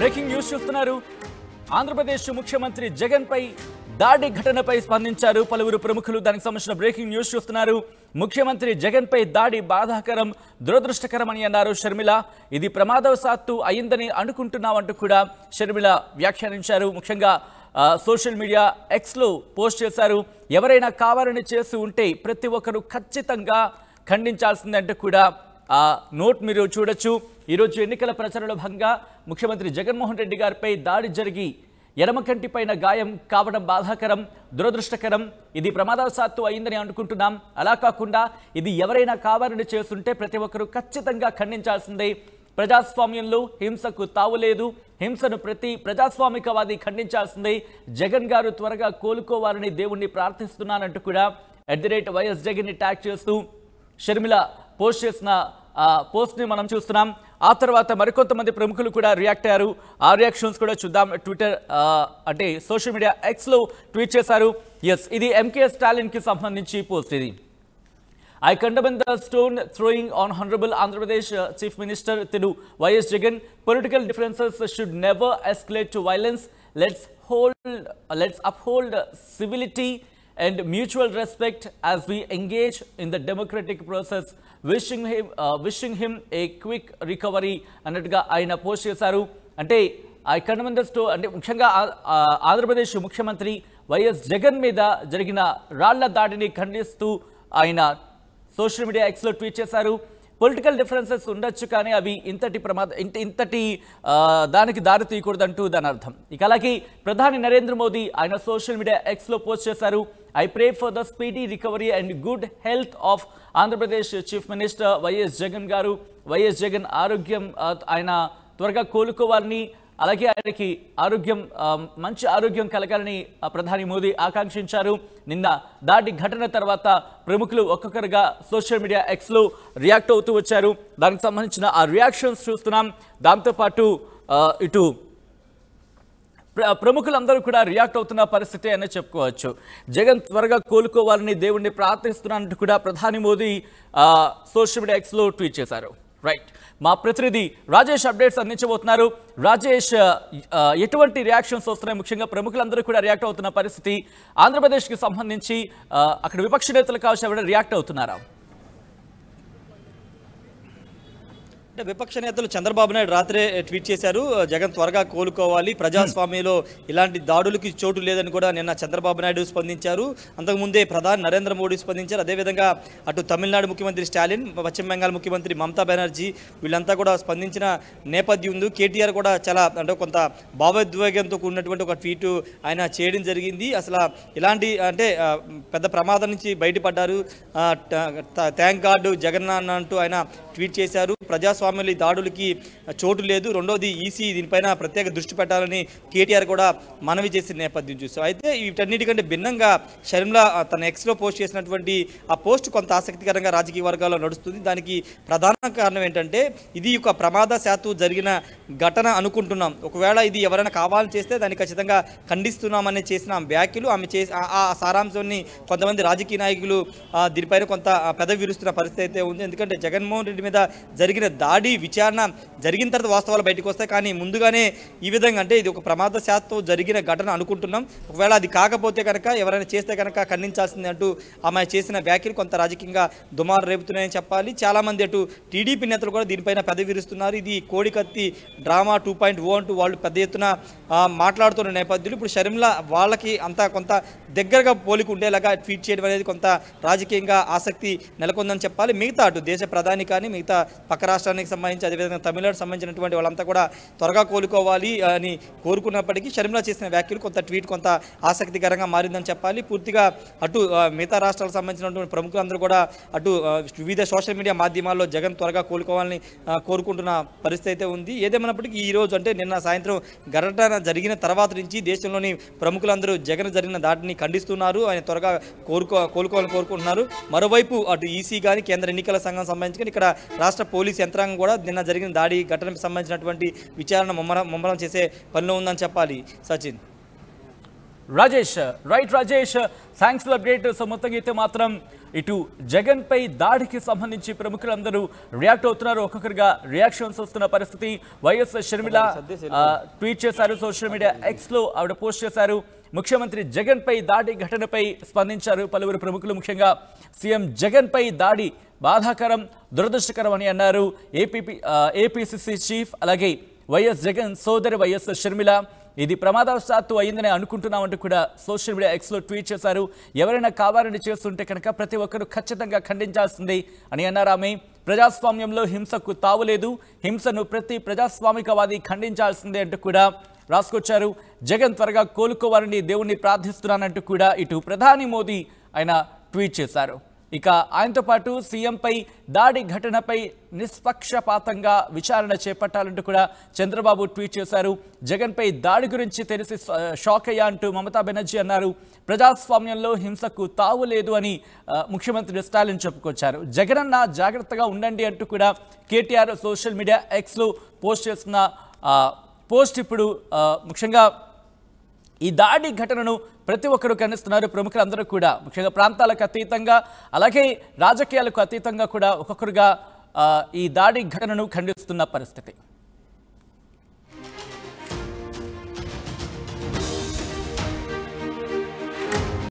Breaking news చూస్తున్నారు. ఆంధ్రప్రదేశ్ ముఖ్యమంత్రి జగన్ పై దాడి ఘటనపై స్పందించారు పలువురు ప్రముఖులు. దానికి సంబంధించిన బ్రేకింగ్ న్యూస్ చూస్తున్నారు. ముఖ్యమంత్రి జగన్ పై దాడి బాధాకరం దురదృష్టకరమని అన్నారు షర్మిల. ఇది ప్రమాదవశాత్తు అయిందని అనుకుంటున్నామంటూ కూడా షర్మిల వ్యాఖ్యానించారు. ముఖ్యంగా సోషల్ మీడియా ఎక్స్లో పోస్ట్ చేశారు. ఎవరైనా కావాలని చేసి ఉంటే ప్రతి ఒక్కరూ ఖచ్చితంగా ఖండించాల్సిందంటూ కూడా ఆ నోట్ మీరు చూడొచ్చు. ఈరోజు ఎన్నికల ప్రచారంలో భాగంగా ముఖ్యమంత్రి జగన్మోహన్ రెడ్డి గారిపై దాడి జరిగి ఎడమకంటిపైన పైన గాయం కావడం బాధాకరం దురదృష్టకరం. ఇది ప్రమాదవశాత్తు అయిందని అనుకుంటున్నాం. అలా కాకుండా ఇది ఎవరైనా కావాలని చేస్తుంటే ప్రతి ఒక్కరూ ఖచ్చితంగా ఖండించాల్సిందే. ప్రజాస్వామ్యంలో హింసకు తావులేదు హింసను ప్రతి ప్రజాస్వామికవాది ఖండించాల్సిందే. జగన్ గారు త్వరగా కోలుకోవాలని దేవుణ్ణి ప్రార్థిస్తున్నానంటూ కూడా ఎట్ ది రేట్ వైఎస్ జగన్ని ట్యాగ్ చేస్తూ షర్మిల పోస్ట్ చేసిన పోస్ట్ని మనం చూస్తున్నాం. ఆ తర్వాత మరికొంతమంది ప్రముఖులు కూడా రియాక్ట్ అయ్యారు. ఆ రియాక్షన్స్ కూడా చూద్దాం. ట్విట్టర్ అంటే సోషల్ మీడియా ఎక్స్లో ట్వీట్ చేశారు. ఎస్ ఇది ఎంకేఎస్ స్టాలిన్కి సంబంధించి పోస్ట్ ఇది. I condemn the stone throwing on honourable Andhra Pradesh chief minister Thiru YS Jagan political differences should never escalate to violence let's hold let's uphold civility and mutual respect as we engage in the democratic process. Wishing him, uh, wishing him a quick recovery అన్నట్టుగా ఆయన post చేశారు. అంటే I ముందు స్టో అంటే ముఖ్యంగా ఆంధ్రప్రదేశ్ ముఖ్యమంత్రి YS Jagan మీద జరిగిన రాళ్ళ దాడిని ఖండిస్తూ ఆయన సోషల్ మీడియా ఎక్స్లో ట్వీట్ చేశారు. పొలిటికల్ డిఫరెన్సెస్ ఉండొచ్చు కానీ అవి ఇంతటి ప్రమాద ఇంత ఇంతటి దానికి దారి తీయకూడదంటూ దాని అర్థం. ఇక అలాగే ప్రధాని నరేంద్ర మోదీ ఆయన సోషల్ మీడియా ఎక్స్లో పోస్ట్ చేశారు. I pray for the speedy recovery and good health of Andhra Pradesh chief minister YS Jagan గారు వైఎస్ జగన్ ఆరోగ్యం ఆయన త్వరగా కోలుకోవాలని అలాగే ఆయనకి ఆరోగ్యం um, మంచి ఆరోగ్యం కలగాలని ప్రధాని మోదీ ఆకాంక్షించారు. నిన్న దాటి ఘటన తర్వాత ప్రముఖులు ఒక్కొక్కరుగా సోషల్ మీడియా ఎక్స్లో రియాక్ట్ అవుతూ వచ్చారు. దానికి సంబంధించిన ఆ రియాక్షన్స్ చూస్తున్నాం. దాంతోపాటు uh, ఇటు ప్రముఖులందరూ కూడా రియాక్ట్ అవుతున్న పరిస్థితి అని చెప్పుకోవచ్చు. జగన్ త్వరగా కోలుకోవాలని దేవుణ్ణి ప్రార్థిస్తున్నట్టు కూడా ప్రధాని మోదీ ఆ, సోషల్ మీడియా ఎక్స్లో ట్వీట్ చేశారు. రైట్. మా ప్రతినిధి రాజేష్ అప్డేట్స్ అందించబోతున్నారు. రాజేష్ ఎటువంటి రియాక్షన్స్ వస్తున్నాయి? ముఖ్యంగా ప్రముఖులందరూ కూడా రియాక్ట్ అవుతున్న పరిస్థితి ఆంధ్రప్రదేశ్కి సంబంధించి అక్కడ విపక్ష నేతలు కావచ్చు ఎవరైనా రియాక్ట్ అవుతున్నారా? అంటే విపక్ష నేతలు చంద్రబాబు నాయుడు రాత్రే ట్వీట్ చేశారు జగన్ త్వరగా కోలుకోవాలి ప్రజాస్వామ్యంలో ఇలాంటి దాడులకి చోటు లేదని కూడా నిన్న చంద్రబాబు నాయుడు స్పందించారు. అంతకుముందే ప్రధాని నరేంద్ర మోడీ స్పందించారు. అదేవిధంగా అటు తమిళనాడు ముఖ్యమంత్రి స్టాలిన్ పశ్చిమ బెంగాల్ ముఖ్యమంత్రి మమతా బెనర్జీ వీళ్ళంతా కూడా స్పందించిన నేపథ్యం ఉంది. కేటీఆర్ కూడా చాలా అంటే కొంత భావోద్వేగంతో కూడినటువంటి ఒక ట్వీట్ ఆయన చేయడం జరిగింది. అసలు ఇలాంటి అంటే పెద్ద ప్రమాదం నుంచి బయటపడ్డారు. థ్యాంక్ గాడ్ జగన్ అంటూ ఆయన ట్వీట్ చేశారు. ప్రజాస్వామ్యంలో ఈ దాడులకి చోటు లేదు. రెండోది ఈసీ దీనిపైన ప్రత్యేక దృష్టి పెట్టాలని కేటీఆర్ కూడా మనవి చేసిన నేపథ్యం చూసాం అయితే వీటన్నిటికంటే భిన్నంగా షర్మిల తన ఎక్స్లో పోస్ట్ చేసినటువంటి ఆ పోస్ట్ కొంత ఆసక్తికరంగా రాజకీయ వర్గాల్లో నడుస్తుంది. దానికి ప్రధాన కారణం ఏంటంటే ఇది ఒక ప్రమాద శాతు జరిగిన ఘటన అనుకుంటున్నాం. ఒకవేళ ఇది ఎవరైనా కావాలని చేస్తే దాన్ని ఖచ్చితంగా ఖండిస్తున్నామని చేసిన ఆమె వ్యాఖ్యలు ఆమె చేసి ఆ- సారాంశాన్ని కొంతమంది రాజకీయ నాయకులు దీనిపైన కొంత ఆ, పెదవి విరుస్తున్న పరిస్థితి అయితే ఉంది. ఎందుకంటే జగన్మోహన్ రెడ్డి మీద జరిగిన దాడి విచారణ జరిగిన తర్వాత వాస్తవాలు బయటకు వస్తాయి. కానీ ముందుగానే ఈ విధంగా అంటే ఇది ఒక ప్రమాద శాతం జరిగిన ఘటన అనుకుంటున్నాం. ఒకవేళ అది కాకపోతే కనుక ఎవరైనా చేస్తే కనుక ఖండించాల్సింది అంటూ ఆమె చేసిన వ్యాఖ్యలు కొంత రాజకీయంగా దుమారు రేపుతున్నాయని చెప్పాలి. చాలామంది అటు టీడీపీ నేతలు కూడా దీనిపైన పెదవిరుస్తున్నారు ఇది కోడికత్తి డ్రామా టూ పాయింట్ ఓ అంటూ వాళ్ళు పెద్ద ఎత్తున మాట్లాడుతున్న నేపథ్యంలో ఇప్పుడు షర్మిల వాళ్ళకి అంత కొంత దగ్గరగా పోలిక ఉండేలాగా ట్వీట్ చేయడం అనేది కొంత రాజకీయంగా ఆసక్తి నెలకొందని చెప్పాలి. మిగతా అటు దేశ ప్రధాని కానీ మిగతా పక్క రాష్ట్రానికి సంబంధించి అదేవిధంగా తమిళనాడు సంబంధించినటువంటి వాళ్ళంతా కూడా త్వరగా కోలుకోవాలి అని కోరుకున్నప్పటికీ షర్మిల చేసిన వ్యాఖ్యలు కొంత ట్వీట్ కొంత ఆసక్తికరంగా మారిందని చెప్పాలి. పూర్తిగా అటు మిగతా రాష్ట్రాలకు సంబంధించినటువంటి ప్రముఖులందరూ కూడా అటు వివిధ సోషల్ మీడియా మాధ్యమాల్లో జగన్ త్వరగా కోలుకోవాలని కోరుకుంటున్న పరిస్థితి అయితే ఉంది. ఏదేమైనప్పటికీ ఈ రోజు అంటే నిన్న సాయంత్రం ఘటన జరిగిన తర్వాత నుంచి దేశంలోని ప్రముఖులందరూ జగన్ జరిగిన దాటిని ఖండిస్తున్నారు. ఆయన త్వరగా కోరుకో కోలుకోవాలని కోరుకుంటున్నారు. మరోవైపు అటు ఈసీ కానీ కేంద్ర ఎన్నికల సంఘం సంబంధించి ఇక్కడ రాష్ట్ర పోలీస్ యంత్రాంగం కూడా నిన్న జరిగిన దాడి ఘటనకు సంబంధించినటువంటి విచారణ ముమ్మరం ముమ్మరం చేసే పనిలో ఉందని చెప్పాలి. Sachin. Rajesh right Rajesh thanks for update so మొత్తంగా అయితే మాత్రం ఇటు జగన్ పై దాడికి సంబంధించి ప్రముఖులందరూ రియాక్ట్ అవుతున్నారు. ఒక్కొక్కరుగా రియాక్షన్స్ వస్తున్న పరిస్థితి. వైఎస్ షర్మిల ట్వీట్ చేశారు సోషల్ మీడియా ఎక్స్లో ఆవిడ పోస్ట్ చేశారు. ముఖ్యమంత్రి జగన్ పై దాడి ఘటనపై స్పందించారు పలువురు ప్రముఖులు ముఖ్యంగా. సీఎం జగన్ పై దాడి బాధాకరం దురదృష్టకరం అని అన్నారు. ఏపీపీ ఏపీసీసీ చీఫ్ అలాగే వైఎస్ జగన్ సోదరి వైఎస్ షర్మిల. ఇది ప్రమాదవశాత్తు అయిందని అనుకుంటున్నామంటూ కూడా సోషల్ మీడియా ఎక్స్లో ట్వీట్ చేశారు. ఎవరైనా కావాలని చేస్తుంటే కనుక ప్రతి ఒక్కరూ ఖచ్చితంగా ఖండించాల్సిందే అని అన్నారు ఆమె. ప్రజాస్వామ్యంలో హింసకు తావులేదు హింసను ప్రతి ప్రజాస్వామికవాది ఖండించాల్సిందే అంటూ కూడా రాసుకొచ్చారు. జగన్ త్వరగా కోలుకోవాలని దేవుణ్ణి ప్రార్థిస్తున్నానంటూ కూడా ఇటు ప్రధాని మోదీ ఆయన ట్వీట్ చేశారు. ఇక ఆయనతో పాటు సీఎంపై దాడి ఘటనపై నిష్పక్షపాతంగా విచారణ చేపట్టాలంటూ కూడా చంద్రబాబు ట్వీట్ చేశారు. జగన్పై దాడి గురించి తెలిసి షాక్ అయ్యా అంటూ మమతా బెనర్జీ అన్నారు. ప్రజాస్వామ్యంలో హింసకు తావు లేదు అని ముఖ్యమంత్రి స్టాలిన్ చెప్పుకొచ్చారు. జగనన్న జాగ్రత్తగా ఉండండి అంటూ కూడా కేటీఆర్ సోషల్ మీడియా ఎక్స్లో పోస్ట్ చేస్తున్న పోస్ట్ ఇప్పుడు ముఖ్యంగా ఈ దాడి ఘటనను ప్రతి ఒక్కరూ ఖండిస్తున్నారు. ప్రముఖులందరూ కూడా ముఖ్యంగా ప్రాంతాలకు అతీతంగా అలాగే రాజకీయాలకు అతీతంగా కూడా ఒక్కొక్కరుగా ఈ దాడి ఘటనను ఖండిస్తున్న పరిస్థితి.